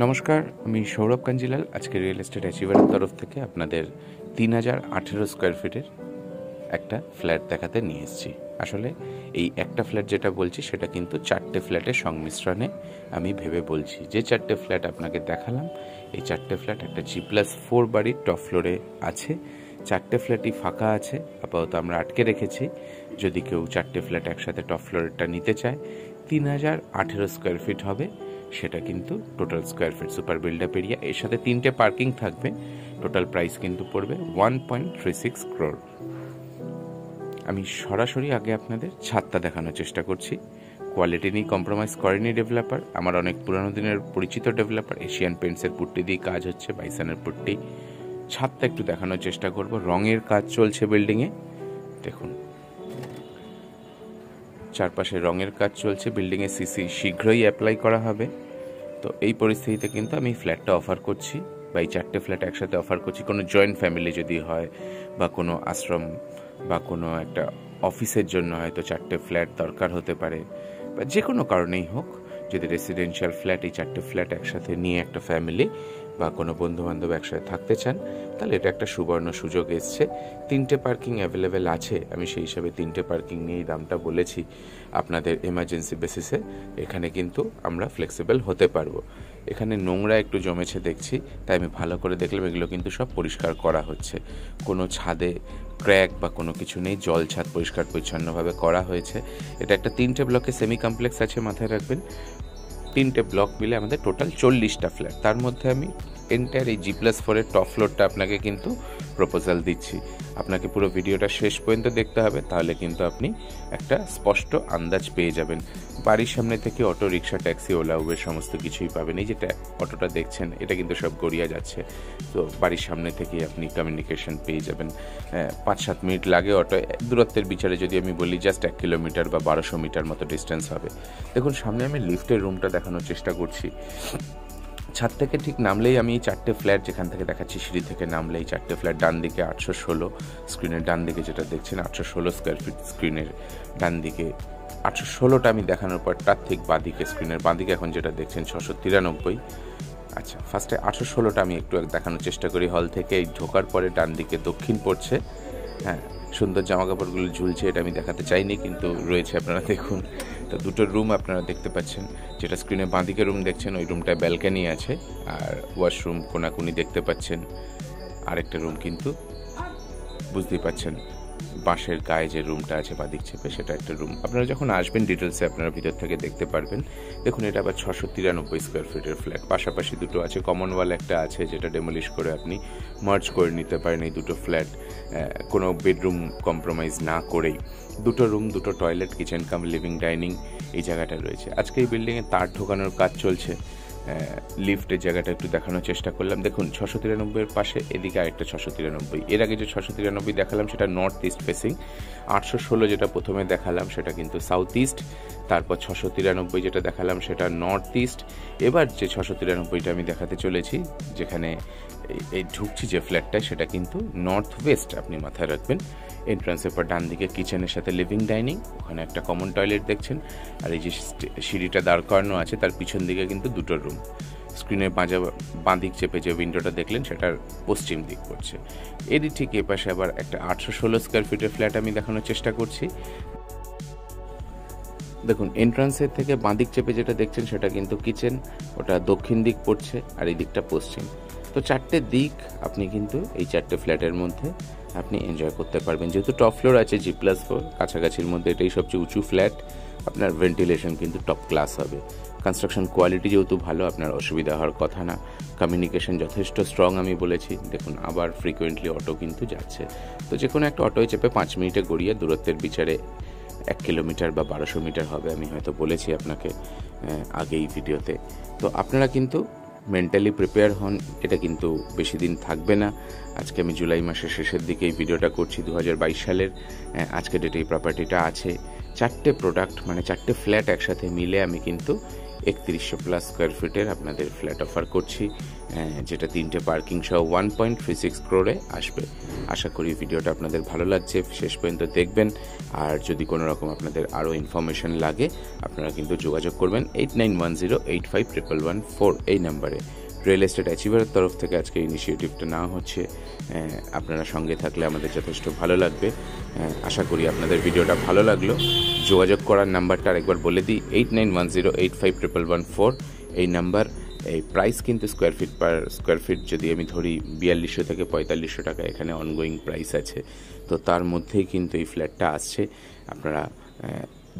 নমস্কার, আমি সৌরভ কাঞ্জিলাল, আজকে রিয়েল এস্টেট অ্যাচিভারের তরফ থেকে আপনাদের তিন হাজার আঠেরো স্কোয়ার ফিটের একটা ফ্ল্যাট দেখাতে নিয়ে এসেছি। আসলে এই একটা ফ্ল্যাট যেটা বলছি, সেটা কিন্তু চারটে ফ্ল্যাটের সংমিশ্রণে আমি ভেবে বলছি। যে চারটে ফ্ল্যাট আপনাকে দেখালাম, এই চারটে ফ্ল্যাট একটা জি প্লাস ফোর বাড়ির টপ ফ্লোরে আছে। চারটে ফ্ল্যাটই ফাঁকা আছে, আপাতত আমরা আটকে রেখেছি। যদি কেউ চারটে ফ্ল্যাট একসাথে টপ ফ্লোরেরটা নিতে চায়, তিন হাজার আঠেরো স্কোয়ার ফিট হবে। সেটা কিন্তু total square feet super built up area এর সাথে তিনটে পার্কিং থাকবে। টোটাল প্রাইস কিন্তু পড়বে one point three six crore আমি সরাসরি আগে আপনাদের ছাদটা দেখানোর চেষ্টা করছি। কোয়ালিটি নিয়ে কম্প্রোমাইজ করেনি ডেভেলপার আমার অনেক পুরানো দিনের পরিচিত ডেভেলপার এশিয়ান পেন্টসের পুট্টি দিয়ে কাজ হচ্ছে বাইসানের পুট্টি। ছাদটা একটু দেখানোর চেষ্টা করব। রঙের কাজ চলছে বিল্ডিংয়ে দেখুন চারপাশে রঙের কাজ চলছে বিল্ডিংয়ে সিসি শীঘ্রই অ্যাপ্লাই করা হবে। তো এই পরিস্থিতিতে কিন্তু আমি ফ্ল্যাটটা অফার করছি, বা এই চারটে ফ্ল্যাট একসাথে অফার করছি। কোনো জয়েন্ট ফ্যামিলি যদি হয়, বা কোনো আশ্রম, বা কোনো একটা অফিসের জন্য হয়তো চারটে ফ্ল্যাট দরকার হতে পারে, বা যে কোনো কারণেই হোক, যদি রেসিডেন্সিয়াল ফ্ল্যাট এই চারটে ফ্ল্যাট একসাথে নিয়ে একটা ফ্যামিলি বা কোনো বন্ধু বান্ধব একসাথে থাকতে চান, তাহলে এটা একটা সুবর্ণ সুযোগ এসছে। তিনটে পার্কিং অ্যাভেলেবেল আছে। আমি সেই হিসাবে তিনটে পার্কিং নিয়েই দামটা বলেছি আপনাদের এমার্জেন্সি বেসিসে এখানে কিন্তু আমরা ফ্লেক্সিবল হতে পারব। এখানে নোংরা একটু জমেছে দেখছি, তাই আমি ভালো করে দেখলাম, এগুলো কিন্তু সব পরিষ্কার করা হচ্ছে। কোনো ছাদে ক্র্যাক বা কোনো কিছু নেই, জল ছাদ পরিষ্কার পরিচ্ছন্নভাবে করা হয়েছে। এটা একটা তিনটে ব্লকে সেমি কমপ্লেক্স আছে, মাথায় রাখবেন। তিনটে ব্লক মিলে আমাদের টোটাল চল্লিশটা ফ্ল্যাট তার মধ্যে আমি এন্টায়ার এই জি প্লাস ফোরের টপ ফ্লোরটা আপনাকে কিন্তু প্রপোজাল দিচ্ছি। আপনাকে পুরো ভিডিওটা শেষ পর্যন্ত দেখতে হবে, তাহলে কিন্তু আপনি একটা স্পষ্ট আন্দাজ পেয়ে যাবেন। বাড়ির সামনে থেকে auto, rickshaw, taxi, Ola, Uber সমস্ত কিছুই পাবেন। এই যেটা অটোটা দেখছেন, এটা কিন্তু সব গড়িয়া যাচ্ছে। তো বাড়ির সামনে থেকেই আপনি কমিউনিকেশন পেয়ে যাবেন। পাঁচ সাত মিনিট লাগে অটো দূরত্বের বিচারে যদি আমি বলি জাস্ট এক কিলোমিটার বা বারোশো মিটার মতো ডিস্টেন্স হবে। দেখুন, সামনে আমি লিফটের রুমটা দেখানোর চেষ্টা করছি। ছাদ থেকে ঠিক নামলেই আমি চারটে ফ্ল্যাট যেখান থেকে দেখাচ্ছি, সিঁড়ি থেকে নামলেই চারটে ফ্ল্যাট, ডান দিকে আটশো ষোলো স্ক্রিনের ডান দিকে যেটা দেখছেন, আটশো ষোলো স্কোয়ার ফিট স্ক্রিনের ডান দিকে আটশো ষোলোটা আমি দেখানোর পর তার ঠিক বাঁদিকে স্ক্রিনের বাঁদিকে এখন যেটা দেখছেন ছশো তিরানব্বই। আচ্ছা ফার্স্টে আটশো ষোলোটা আমি একটু দেখানোর চেষ্টা করি হল থেকে এই ঢোকার পরে ডান দিকে দক্ষিণ পড়ছে। হ্যাঁ সুন্দর জামা কাপড়গুলো ঝুলছে, এটা আমি দেখাতে চাইনি, কিন্তু রয়েছে, আপনারা দেখুন। তো দুটো রুম আপনারা দেখতে পাচ্ছেন। যেটা স্ক্রিনে বাঁদিকে রুম দেখছেন, ওই রুমটায় ব্যালকানি আছে, আর ওয়াশরুম কোনাকুনি দেখতে পাচ্ছেন। আরেকটা রুম কিন্তু বুঝতেই পাচ্ছেন। বাঁশের গায়ে যে রুমটা আছে বা চেপে সেটা একটা রুম। আপনারা যখন আসবেন ডিটেলসে আপনারা ভিতর থেকে দেখতে পারবেন। দেখুন, এটা আবার ছশো তিরানব্বই স্কোয়ার ফিটের ফ্ল্যাট পাশাপাশি দুটো আছে কমন ওয়াল একটা আছে যেটা ডেমোলিশ করে আপনি মার্চ করে নিতে পারেন এই দুটো ফ্ল্যাট কোনো বেডরুম কম্প্রোমাইজ না করেই। দুটো রুম দুটো toilet kitchen cum living dining এই জায়গাটা রয়েছে। আজকে এই বিল্ডিংয়ে তার ঢোকানোর কাজ চলছে। লিফটের জায়গাটা একটু দেখানোর চেষ্টা করলাম। দেখুন, ছশো তিরানব্বইয়ের পাশে, এদিকে আরেকটা ছশো তিরানব্বই। এর আগে যে ছশো তিরানব্বই দেখালাম, সেটা নর্থ ইস্ট ফেসিং আটশো ষোলো যেটা প্রথমে দেখালাম, সেটা কিন্তু সাউথ ইস্ট তারপর ছশো তিরানব্বই যেটা দেখালাম সেটা নর্থ ইস্ট এবার যে ছশো তিরানব্বইটা আমি দেখাতে চলেছি, যেখানে এই ঢুকছি যে ফ্ল্যাটটা সেটা কিন্তু নর্থ ওয়েস্ট আপনি মাথায় রাখবেন। এন্ট্রান্সের পর ডান দিকে কিচেনের সাথে লিভিং ডাইনিং ওখানে একটা কমন টয়লেট দেখছেন। আর এই যে সিঁড়িটা দাঁড় করানো আছে, তার পিছন দিকে কিন্তু দুটো রুম স্ক্রিনের বাঁজা বাঁ দিক চেপে যে উইন্ডোটা দেখলেন, সেটার পশ্চিম দিক পড়ছে। এরই ঠিক এ পাশে আবার একটা আটশো ষোলো স্কোয়ার ফিটের ফ্ল্যাট আমি দেখানোর চেষ্টা করছি। দেখুন এন্ট্রান্সের থেকে বাঁ দিক চেপে যেটা দেখছেন সেটা কিন্তু কিচেন ওটা দক্ষিণ দিক পড়ছে আর এই দিকটা পশ্চিম। তো চারটে দিক আপনি কিন্তু এই চারটে ফ্ল্যাটের মধ্যে আপনি এনজয় করতে পারবেন। যেহেতু টপ ফ্লোর আছে জি প্লাস ফোর কাছাকাছির মধ্যে এটাই সবচেয়ে উঁচু ফ্ল্যাট আপনার ভেন্টিলেশন কিন্তু টপ ক্লাস হবে। কনস্ট্রাকশন কোয়ালিটি যেহেতু ভালো, আপনার অসুবিধা হওয়ার কথা না। কমিউনিকেশন যথেষ্ট স্ট্রং আমি বলেছি। দেখুন, আবার ফ্রিকোয়েন্টলি অটো কিন্তু যাচ্ছে। তো যে কোনো একটা অটোয় চেপে পাঁচ মিনিটে গড়িয়ে দূরত্বের বিচারে এক কিলোমিটার বা বারোশো মিটার হবে, আমি হয়তো বলেছি আপনাকে আগেই ভিডিওতে। তো আপনারা কিন্তু মেন্টালি প্রিপেয়ার হন, এটা কিন্তু বেশি দিন থাকবে না। আজকে আমি জুলাই মাসের শেষের দিকে এই ভিডিওটা করছি দু হাজার বাইশ সালের আজকে ডেটে এই প্রপার্টিটা আছে। চারটে প্রোডাক্ট মানে চারটে ফ্ল্যাট একসাথে মিলে আমি কিন্তু একত্রিশশো প্লাস স্কোয়ার ফিটের আপনাদের ফ্ল্যাট অফার করছি যেটা তিনটে পার্কিং সহ ওয়ান পয়েন্ট থ্রি সিক্স ক্রোড়ে আসবে। আশা করি ভিডিওটা আপনাদের ভালো লাগছে, শেষ পর্যন্ত দেখবেন। আর যদি কোনো রকম আপনাদের আরও ইনফরমেশন লাগে, আপনারা কিন্তু যোগাযোগ করবেন eight nine one zero eight five triple one four এই নাম্বারে রিয়েল এস্টেট অ্যাচিভারের তরফ থেকে আজকে ইনিশিয়েটিভটা নেওয়া হচ্ছে। আপনারা সঙ্গে থাকলে আমাদের যথেষ্ট ভালো লাগবে। আশা করি আপনাদের ভিডিওটা ভালো লাগল। যোগাযোগ করার নাম্বারটা আরেকবার বলে দিই eight nine one zero eight five triple one four এই নাম্বার, এই প্রাইস কিন্তু square feet per square feet যদি আমি ধরি বিয়াল্লিশশো থেকে পঁয়তাল্লিশশো টাকা এখানে অনগোয়িং প্রাইস আছে। তো তার মধ্যেই কিন্তু এই ফ্ল্যাটটা আসছে। আপনারা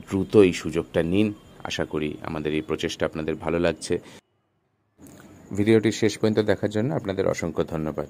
দ্রুত এই সুযোগটা নিন। আশা করি আমাদের এই প্রচেষ্টা আপনাদের ভালো লাগছে। ভিডিওটি শেষ পর্যন্ত দেখার জন্য আপনাদের অসংখ্য ধন্যবাদ।